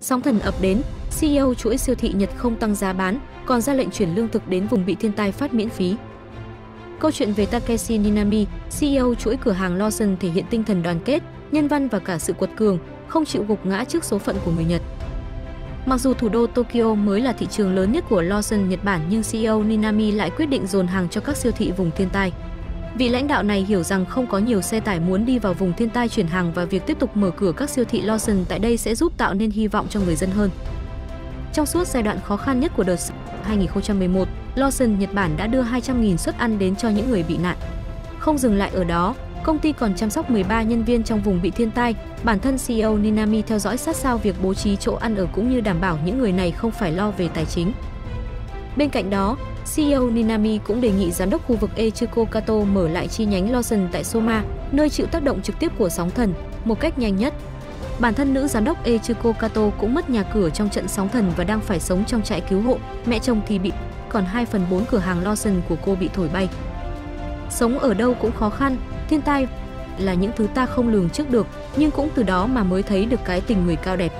Sóng thần ập đến, CEO chuỗi siêu thị Nhật không tăng giá bán, còn ra lệnh chuyển lương thực đến vùng bị thiên tai phát miễn phí. Câu chuyện về Takeshi Ninami, CEO chuỗi cửa hàng Lawson thể hiện tinh thần đoàn kết, nhân văn và cả sự quật cường, không chịu gục ngã trước số phận của người Nhật. Mặc dù thủ đô Tokyo mới là thị trường lớn nhất của Lawson Nhật Bản nhưng CEO Ninami lại quyết định dồn hàng cho các siêu thị vùng thiên tai. Vị lãnh đạo này hiểu rằng không có nhiều xe tải muốn đi vào vùng thiên tai chuyển hàng và việc tiếp tục mở cửa các siêu thị Lawson tại đây sẽ giúp tạo nên hy vọng cho người dân hơn. Trong suốt giai đoạn khó khăn nhất của đợt 2011, Lawson Nhật Bản đã đưa 200.000 suất ăn đến cho những người bị nạn. Không dừng lại ở đó, công ty còn chăm sóc 13 nhân viên trong vùng bị thiên tai. Bản thân CEO Ninami theo dõi sát sao việc bố trí chỗ ăn ở cũng như đảm bảo những người này không phải lo về tài chính. Bên cạnh đó, CEO Ninami cũng đề nghị giám đốc khu vực Echiko Kato mở lại chi nhánh Lawson tại Soma, nơi chịu tác động trực tiếp của sóng thần, một cách nhanh nhất. Bản thân nữ giám đốc Echiko Kato cũng mất nhà cửa trong trận sóng thần và đang phải sống trong trại cứu hộ, mẹ chồng thì bị còn 2 phần 4 cửa hàng Lawson của cô bị thổi bay. Sống ở đâu cũng khó khăn, thiên tai là những thứ ta không lường trước được, nhưng cũng từ đó mà mới thấy được cái tình người cao đẹp.